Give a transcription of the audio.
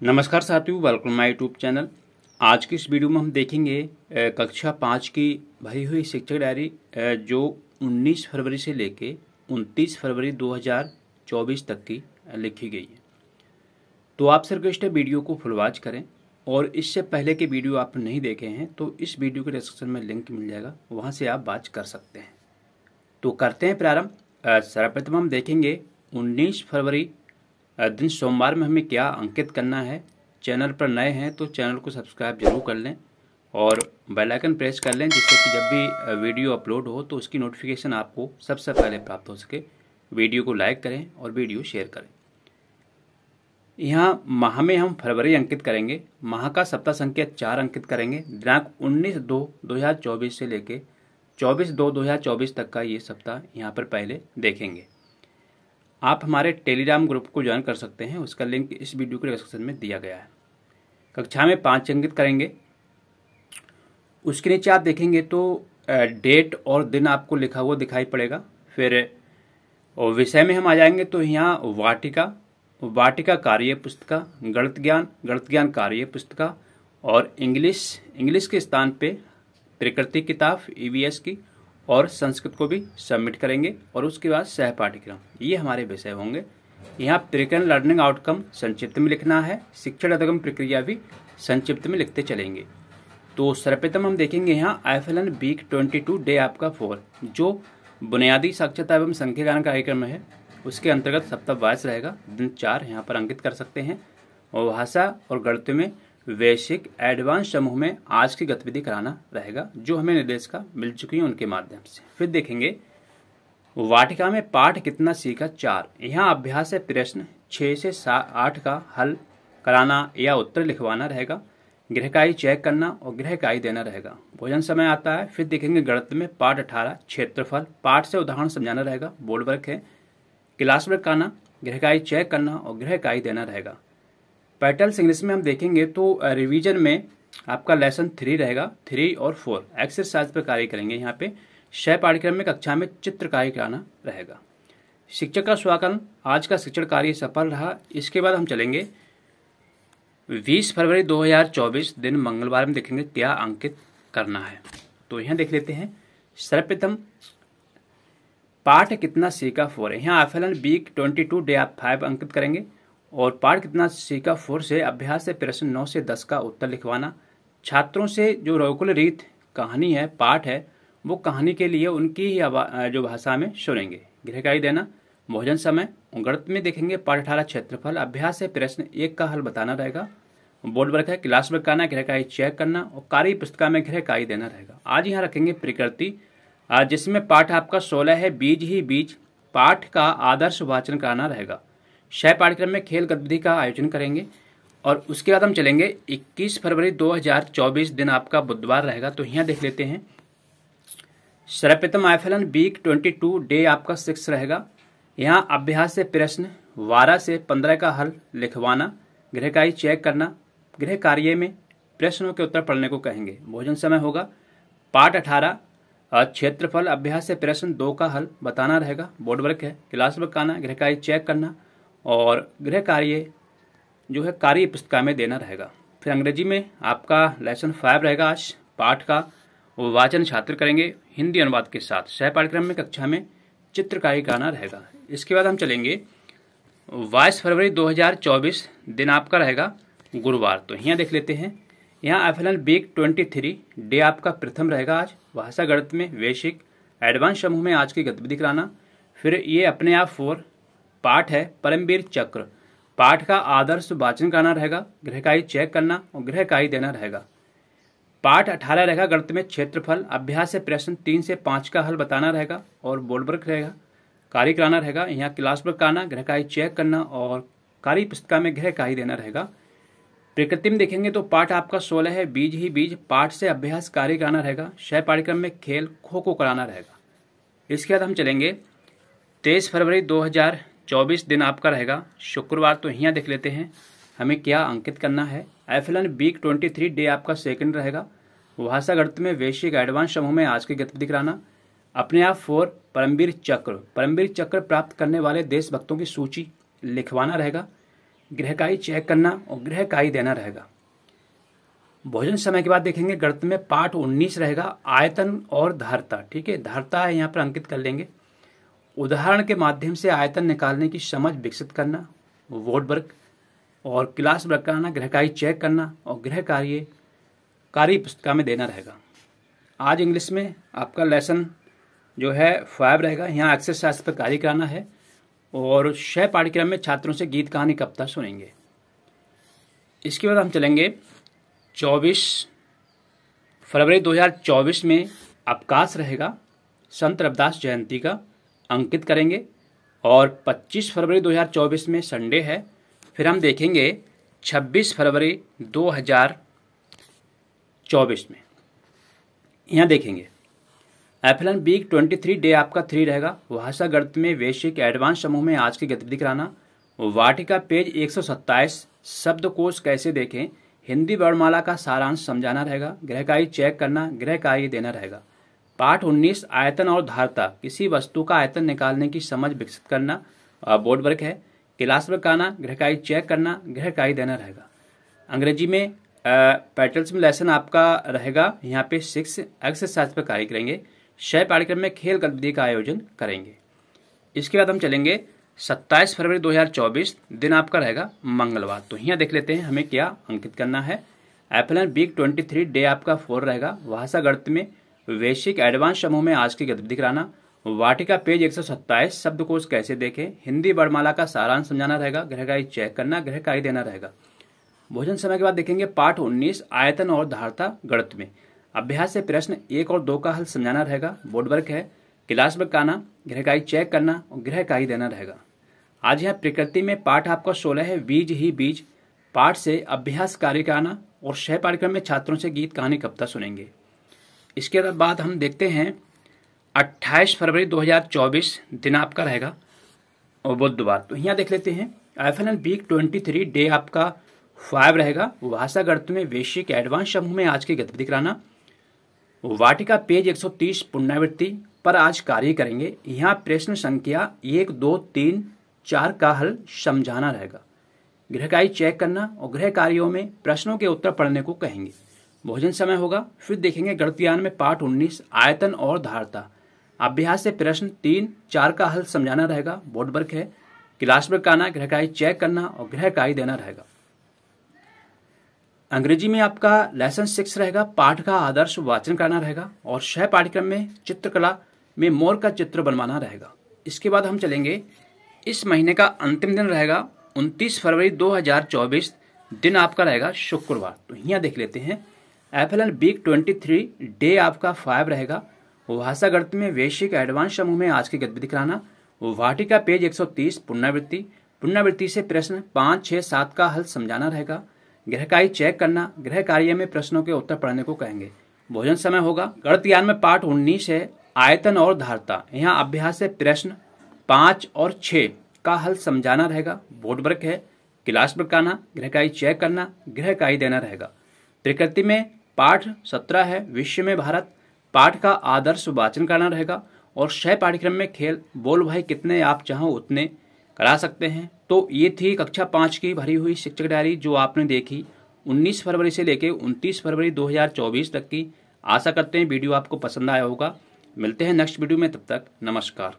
नमस्कार साथियों welcome my YouTube channel आज की इस वीडियो में हम देखेंगे कक्षा पाँच की भरी हुई शिक्षक डायरी जो 19 फरवरी से लेके 29 फरवरी 2024 तक की लिखी गई है। तो आप सर है वीडियो को फुल वॉच करें और इससे पहले के वीडियो आप नहीं देखे हैं तो इस वीडियो के डिस्क्रिप्शन में लिंक मिल जाएगा, वहाँ से आप वॉच कर सकते हैं। तो करते हैं प्रारंभ। सर्वप्रथम हम देखेंगे 19 फरवरी दिन सोमवार में हमें क्या अंकित करना है, चैनल पर नए हैं तो चैनल को सब्सक्राइब ज़रूर कर लें और बेल आइकन प्रेस कर लें जिससे कि जब भी वीडियो अपलोड हो तो उसकी नोटिफिकेशन आपको सबसे पहले प्राप्त हो सके। वीडियो को लाइक करें और वीडियो शेयर करें। यहाँ माह में हम फरवरी अंकित करेंगे। माह का सप्ताह संख्या चार अंकित करेंगे। दिनांक 19 दो 2024 से लेके 24 दो 2024 तक का ये सप्ताह यहाँ पर पहले देखेंगे। आप हमारे टेलीग्राम ग्रुप को ज्वाइन कर सकते हैं। उसका लिंक इस वीडियो के डिस्क्रिप्शन में दिया गया है। कक्षा में पाँच अंकित करेंगे। उसके नीचे आप देखेंगे तो डेट और दिन आपको लिखा हुआ दिखाई पड़ेगा। फिर विषय में हम आ जाएँगे तो यहाँ वाटिका वाटिका कार्य पुस्तिका, गणित ज्ञान गणित ज्ञान कार्य पुस्तिका और इंग्लिश इंग्लिश के स्थान पे प्रकृति किताब ईवीएस की और संस्कृत को भी सबमिट करेंगे और उसके बाद सह पाठ्यक्रम। ये हमारे विषय होंगे। यहाँ प्रिकन लर्निंग आउटकम संक्षिप्त में लिखना है। शिक्षण अधिगम प्रक्रिया भी संक्षिप्त में लिखते चलेंगे। तो सर्वप्रथम हम देखेंगे यहाँ F L N week twenty two day आपका फोर जो बुनियादी साक्षरता एवं संख्या ज्ञान कार्यक्रम है। उसके अंतर्गत सप्ताह बाईस रहेगा। दिन चार यहाँ पर अंकित कर सकते हैं। और भाषा और गणित में वैश्विक एडवांस समूह में आज की गतिविधि कराना रहेगा, जो हमें निर्देशिका मिल चुकी है उनके माध्यम से। फिर देखेंगे, वाटिका में पाठ कितना सीखा? चार। यहाँ अभ्यास प्रश्न छः से सात आठ का हल कराना या उत्तर लिखवाना रहेगा गृहकाई चेक करना और गृहकाई देना रहेगा। भोजन समय आता है, फिर देखेंगे गणित में पाठ अठारह, क्षेत्रफल, पाठ से उदाहरण समझाना रहेगा बोर्ड वर्क है क्लास वर्क आना गृहकाई चेक करना और गृहकाई देना रहेगा। पैटल्स इंग्लिश में हम देखेंगे तो रिवीजन में आपका लेसन थ्री रहेगा थ्री और फोर एक्सरसाइज पर कार्य करेंगे यहाँ पे। छह पाठ्यक्रम में कक्षा में चित्र कार्य कराना रहेगा। शिक्षक का स्वागत आज का शिक्षण कार्य सफल रहा। इसके बाद हम चलेंगे। 20 फरवरी 2024 दिन मंगलवार में देखेंगे क्या अंकित करना है। तो यहाँ देख लेते हैं। सर्वप्रथम, पाठ कितना सीखा फोर है? यहाँ F L N week twenty two day आप फाइव अंकित करेंगे। और पाठ कितना सीखा फोर से अभ्यास से प्रश्न नौ से दस का उत्तर लिखवाना। छात्रों से जो रौकुल रीत कहानी है, पाठ है, वो कहानी के लिए उनकी ही जो भाषा में सुनेंगे। गृहकारी देना, भोजन समय, गणित में देखेंगे पाठ अठारह क्षेत्रफल, अभ्यास से प्रश्न एक का हल बताना रहेगा। बोर्ड वर्क है क्लास वर्क करना गृहकाई चेक करना और कार्य पुस्तिका में गृहकाई देना रहेगा। आज यहाँ रखेंगे प्रकृति। जिसमें पाठ आपका सोलह है, बीज ही बीज, पाठ का आदर्श वाचन कराना रहेगा। छह पाठ्यक्रम में खेल गतिविधि का आयोजन करेंगे और उसके बाद हम चलेंगे। 21 फरवरी 2024 दिन आपका बुधवार रहेगा तो यहाँ देख लेते हैं। सर्वप्रथम बीक ट्वेंटी टू डे आपका सिक्स रहेगा। यहाँ अभ्यास से प्रश्न बारह से पंद्रह का हल लिखवाना गृहकाई चेक करना, गृह कार्य में प्रश्नों के उत्तर पढ़ने को कहेंगे। भोजन समय होगा, पाठ अठारह क्षेत्रफल अभ्यास से प्रश्न दो का हल बताना रहेगा। बोर्ड वर्क है, क्लास वर्क आना, गृहकार्य चेक करना और गृह कार्य जो है कार्य पुस्तिका में देना रहेगा। फिर अंग्रेज़ी में आपका लेसन फाइव रहेगा आज, पाठ का। वाचन छात्र करेंगे, हिंदी अनुवाद के साथ। सह पाठ्यक्रम में कक्षा में चित्रकारी कराना रहेगा। इसके बाद हम चलेंगे। बाईस फरवरी 2024 दिन आपका रहेगा गुरुवार। तो यहाँ देख लेते हैं। यहाँ F week twenty three day आपका प्रथम रहेगा आज। भाषा गणित में वैश्विक एडवांस समूह में आज की गतिविधि कराना। फिर ये अपने आप फोर पाठ है परमवीर चक्र। पाठ का आदर्श वाचन कराना रहेगा, गृहकाई चेक करना और गृहकाई देना रहेगा। पाठ अठारह रहेगा गणित में क्षेत्रफल, अभ्यास से प्रश्न तीन से पाँच का हल बताना रहेगा और बोर्ड वर्क रहेगा। कार्य कराना रहेगा, यहाँ क्लास वर्क कराना, गृहकाई चेक करना और कार्य पुस्तिका में गृहकाई देना रहेगा। प्रकृति में देखेंगे तो पाठ आपका सोलह है, बीज ही बीज, पाठ से अभ्यास कार्य कराना रहेगा छह पाठ्यक्रम में खेल खो खो कराना रहेगा। इसके बाद हम चलेंगे। तेईस फरवरी 2024 दिन आपका रहेगा। शुक्रवार तो यहाँ देख लेते हैं, हमें क्या अंकित करना है। F L N week twenty three day आपका सेकंड रहेगा। भाषा गणित में वैश्विक एडवांस समूह में आज की गतिविधि कराना अपने आप फोर परमवीर चक्र। परमवीर चक्र प्राप्त करने वाले देशभक्तों की सूची लिखवाना रहेगा। गृहकाई चेक करना और गृहकाई देना रहेगा। भोजन समय के बाद देखेंगे, गणित में पाठ 19 रहेगा। आयतन और धारता, ठीक है? धारता है, यहाँ पर अंकित कर लेंगे। उदाहरण के माध्यम से आयतन निकालने की समझ विकसित करना, वोट वर्क और क्लास वर्क कराना गृहकाई चेक करना, और गृह कार्य कार्य पुस्तिका में देना रहेगा। आज इंग्लिश में आपका लेसन जो है, फाइव रहेगा। यहाँ एक्सरसाइज पर कार्य कराना है, और छह पाठ्यक्रम में छात्रों से गीत कहानी कविता सुनेंगे। इसके बाद हम चलेंगे 24 फरवरी 2024 में अवकाश रहेगा, संत रविदास जयंती का। अंकित करेंगे। और 25 फरवरी 2024 में संडे है। फिर हम देखेंगे 26 फरवरी 2024 में। यहाँ देखेंगे। F L B twenty three day आपका थ्री रहेगा। भाषा गर्त में वैश्विक एडवांस समूह में आज की गतिविधि कराना। वाटिका पेज एक सौ सत्ताईस, शब्दकोश कैसे देखें? हिंदी वर्णमाला का सारांश समझाना रहेगा। गृहकाई चेक करना गृहकाई देना रहेगा। पाठ 19 आयतन और धारता, किसी वस्तु का आयतन निकालने की समझ विकसित करना बोर्ड वर्क है, क्लास वर्क आना गृहकाई चेक करना गृहकाई देना रहेगा। अंग्रेज़ी में पैटर्स में लेसन आपका रहेगा, यहाँ पे सिक्स एक्सरसाइज पर कार्य करेंगे, छह पाठ्यक्रम में खेल गतिविधि का आयोजन करेंगे। इसके बाद हम चलेंगे 27 फरवरी 2024 दिन आपका रहेगा मंगलवार। तो यहाँ देख लेते हैं, हमें क्या अंकित करना है। एप्पल बिग 23 डे आपका फोर रहेगा भाषा गणित में वैश्विक एडवांस समूह में आज की गतिविधि कराना वाटिका पेज एक सौ कोष कैसे देखें? हिंदी वर्णमाला का सारांश समझाना रहेगा गृहकाई चेक करना गृहकाई देना रहेगा। भोजन समय के बाद देखेंगे पाठ उन्नीस, आयतन और धारता गणित में। अभ्यास से प्रश्न एक और दो का हल समझाना रहेगा। बोर्ड वर्क है, क्लास वर्क आना गृहकाई चेक करना और गृहकाई देना रहेगा। आज यहाँ प्रकृति में पाठ आपका सोलह है, बीज ही बीज। पाठ से अभ्यास कार्य कराना और छह कार्यक्रम में छात्रों से गीत कहानी कविता सुनेंगे? इसके बाद हम देखते हैं 28 फरवरी 2024 दिन आपका रहेगा और बुधवार। तो यहाँ देख लेते हैं F N week twenty day आपका फाइव रहेगा। भाषा गणित में वैश्विक एडवांस समूह में आज की गतिविधि कराना। वाटिका पेज 130 पुनरावृत्ति पर आज कार्य करेंगे। यहाँ प्रश्न संख्या एक, दो, तीन, चार का हल समझाना रहेगा। गृहकाई चेक करना और गृह कार्यों में प्रश्नों के उत्तर पढ़ने को कहेंगे। भोजन समय होगा, फिर देखेंगे गणितयान में पाठ 19 आयतन और धारता। अभ्यास से प्रश्न तीन, चार का हल समझाना रहेगा बोर्ड वर्क है। क्लास वर्क आना गृहकाई चेक करना और गृहकाई देना रहेगा। अंग्रेज़ी में आपका लेसन सिक्स रहेगा, पाठ का आदर्श वाचन करना रहेगा और छह पाठ्यक्रम में चित्रकला में मोर का चित्र बनवाना रहेगा। इसके बाद हम चलेंगे। इस महीने का अंतिम दिन रहेगा 29 फरवरी 2024 दिन आपका रहेगा शुक्रवार। तो यहाँ देख लेते हैं। F L week twenty three day आपका फाइव रहेगा। भाषा गणित में वैश्विक एडवांस समूह में आज की गतिविधि कराना वाटिका पेज 130 पुनरावृत्ति। पुनरावृत्ति से प्रश्न पाँच, छः, सात का हल समझाना रहेगा। गृहकाई चेक करना। गृह कार्य में प्रश्नों के उत्तर पढ़ने को कहेंगे। भोजन समय होगा। गणित ज्ञान में पाठ उन्नीस है। आयतन और धारता। यहाँ अभ्यास से प्रश्न पाँच और छ का हल समझाना रहेगा। बोर्ड वर्क है। क्लास वर्क आना। गृहकाई चेक करना। गृहकाई देना रहेगा। प्रकृति में पाठ सत्रह है, विश्व में भारत। पाठ का आदर्श वाचन करना रहेगा। और छह पाठ्यक्रम में खेल, बोल भाई कितने आप चाहो उतने करा सकते हैं। तो ये थी कक्षा पाँच की भरी हुई शिक्षक डायरी जो आपने देखी। 19 फरवरी से लेकर 29 फरवरी 2024 तक की। आशा करते हैं वीडियो आपको पसंद आया होगा। मिलते हैं नेक्स्ट वीडियो में, तब तक नमस्कार।